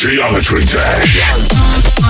Geometry Dash.